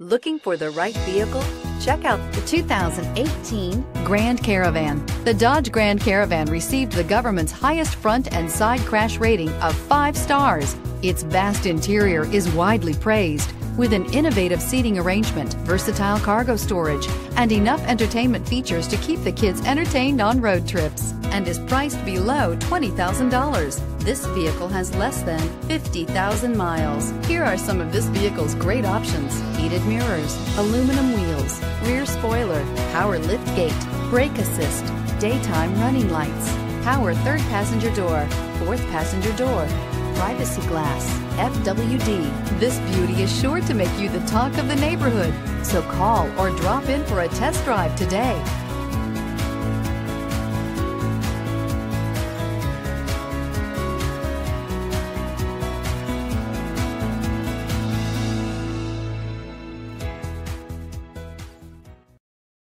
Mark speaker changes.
Speaker 1: Looking for the right vehicle? Check out
Speaker 2: the 2018 Grand Caravan. The Dodge Grand Caravan received the government's highest front and side crash rating of five stars. Its vast interior is widely praised with an innovative seating arrangement, versatile cargo storage, and enough entertainment features to keep the kids entertained on road trips, and is priced below $20,000. This vehicle has less than 50,000 miles. Here are some of this vehicle's great options. Heated mirrors, aluminum wheels, rear spoiler, power lift gate, brake assist, daytime running lights, power third passenger door, fourth passenger door, privacy glass, FWD. This beauty is sure to make you the talk of the neighborhood. So call or drop in for a test drive today.